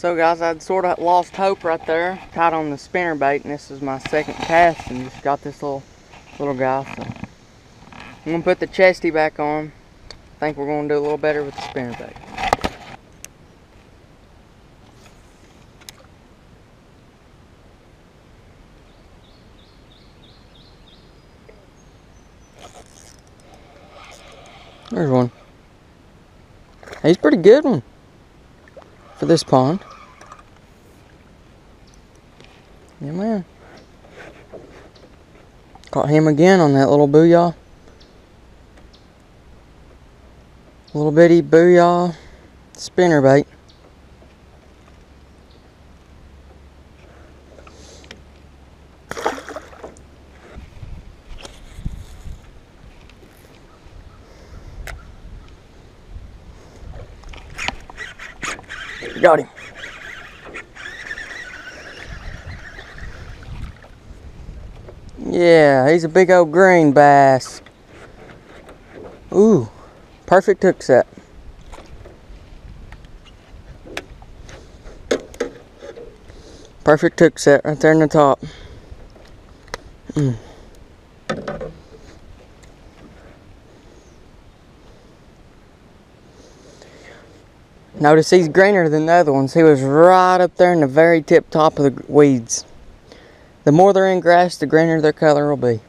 So guys, I'd sort of lost hope right there. Caught on the spinner bait, and this is my second cast, and just got this little little guy. So I'm gonna put the chesty back on. I think we're gonna do a little better with the spinner bait. There's one. He's pretty good one for this pond. Yeah, man. Caught him again on that little booyah. Little bitty booyah spinner bait. Got him. Yeah, he's a big old green bass. Ooh, perfect hook set. Perfect hook set right there in the top. Mm. Notice he's greener than the other ones. He was right up there in the very tip top of the weeds. The more they're in grass, the greener their color will be.